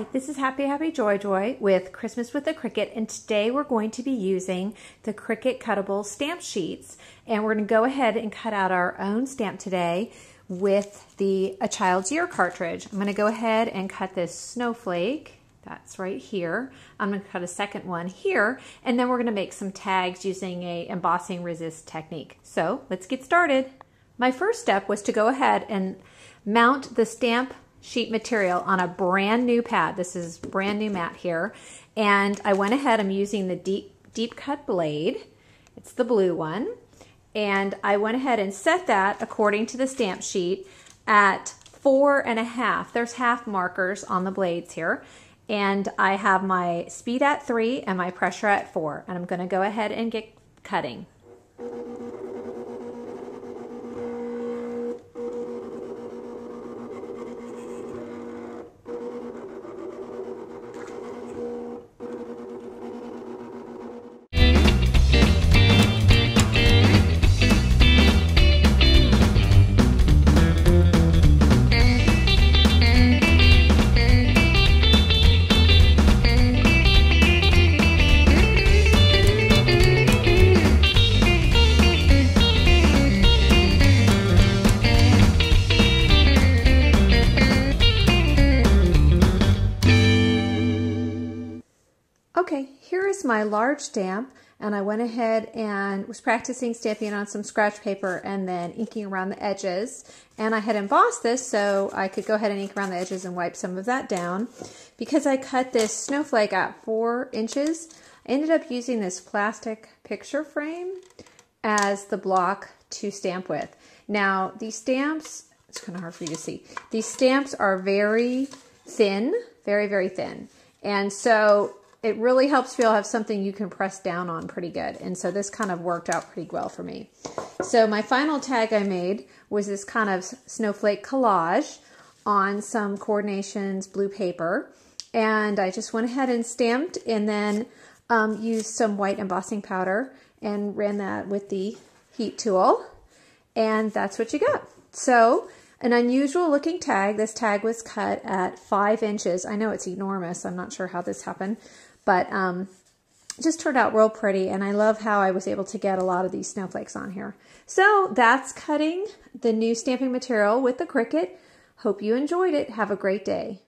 Hi, this is Happy Happy Joy Joy with Christmas with the Cricut and today we're going to be using the Cricut cuttable stamp sheets and we're going to go ahead and cut out our own stamp today with the A Child's Year cartridge. I'm going to go ahead and cut this snowflake. That's right here. I'm going to cut a second one here and then we're going to make some tags using a embossing resist technique. So let's get started. My first step was to go ahead and mount the stamp sheet material on a brand new pad. This is brand new mat here. And I went ahead, I'm using the deep, deep cut blade. It's the blue one. And I went ahead and set that according to the stamp sheet at four and a half. There's half markers on the blades here. And I have my speed at three and my pressure at four. And I'm gonna go ahead and get cutting. Okay, here is my large stamp and I went ahead and was practicing stamping on some scratch paper and then inking around the edges. And I had embossed this so I could go ahead and ink around the edges and wipe some of that down. Because I cut this snowflake at four inches, I ended up using this plastic picture frame as the block to stamp with. Now, these stamps, it's kind of hard for you to see. These stamps are very thin, very, very thin. And so it really helps feel have something you can press down on pretty good. And so this kind of worked out pretty well for me. So my final tag I made was this kind of snowflake collage on some Core'dinations blue paper. And I just went ahead and stamped and then um, used some white embossing powder and ran that with the heat tool. And that's what you got. So an unusual looking tag. This tag was cut at five inches. I know it's enormous. I'm not sure how this happened, but um, just turned out real pretty. And I love how I was able to get a lot of these snowflakes on here. So that's cutting the new stamping material with the Cricut. Hope you enjoyed it. Have a great day.